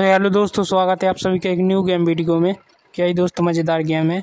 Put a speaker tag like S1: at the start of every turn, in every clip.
S1: तो हेलो दोस्तों, स्वागत है आप सभी का एक न्यू गेम वीडियो में। क्या ही दोस्त मज़ेदार गेम है?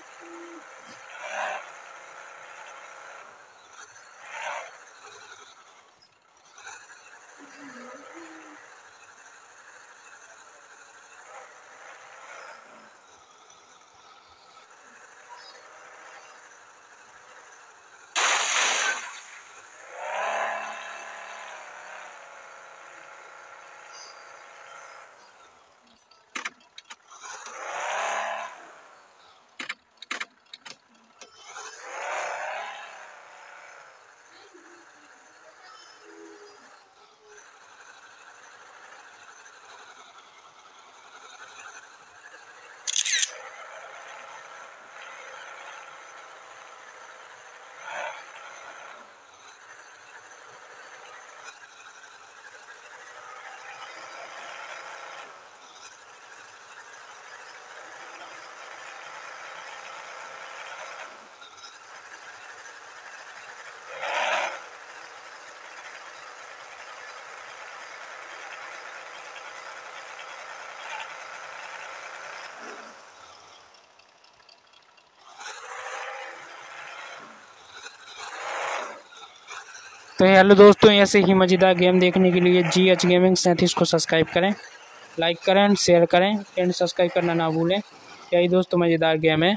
S1: ああ。तो हेलो दोस्तों, ऐसे ही मज़ेदार गेम देखने के लिए जी एच गेमिंग सैंतीस को सब्सक्राइब करें, लाइक करें शेयर करें एंड सब्सक्राइब करना ना भूलें। यही दोस्तों मज़ेदार गेम है।